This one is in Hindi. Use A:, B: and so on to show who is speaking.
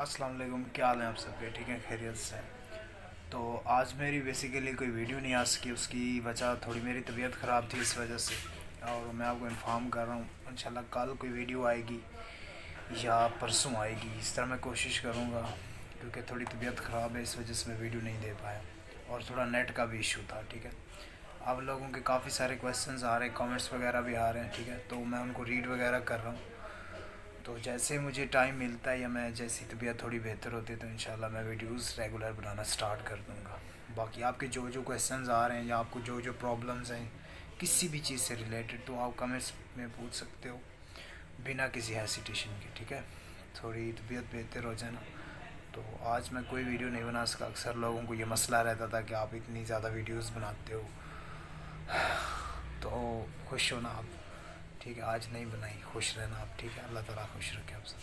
A: अस्सलाम वालेकुम क्या हाल है आप सबके? ठीक है, खैरियत से तो आज मेरी बेसिकली कोई वीडियो नहीं आ सकी उसकी वजह थोड़ी मेरी तबीयत ख़राब थी इस वजह से। और मैं आपको इन्फॉर्म कर रहा हूँ, इंशाल्लाह कल कोई वीडियो आएगी या परसों आएगी, इस तरह मैं कोशिश करूँगा, क्योंकि थोड़ी तबीयत ख़राब है, इस वजह से मैं वीडियो नहीं दे पाया। और थोड़ा नेट का भी इशू था, ठीक है। आप लोगों के काफ़ी सारे क्वेश्चंस आ रहे हैं कमेंट्स वगैरह भी आ रहे हैं, ठीक है। तो मैं उनको रीड वगैरह कर रहा हूँ। तो जैसे मुझे टाइम मिलता है या मैं जैसी तबीयत थोड़ी बेहतर होती है तो इन मैं वीडियोस रेगुलर बनाना स्टार्ट कर दूँगा। बाकी आपके जो जो क्वेश्चन आ रहे हैं या आपको जो जो प्रॉब्लम्स हैं, किसी भी चीज़ से रिलेटेड तो आप कमेंट्स में पूछ सकते हो बिना किसी हेसिटेशन के, ठीक है? थोड़ी तबीयत बेहतर हो जाए ना तो आज मैं कोई वीडियो नहीं बना सका। अक्सर लोगों को ये मसला रहता था कि आप इतनी ज़्यादा वीडियोस बनाते हो। तो खुश हो ना आप? ठीक है, आज नहीं बनाई, खुश रहना आप, ठीक है? अल्लाह ताला खुश रखे आप सब।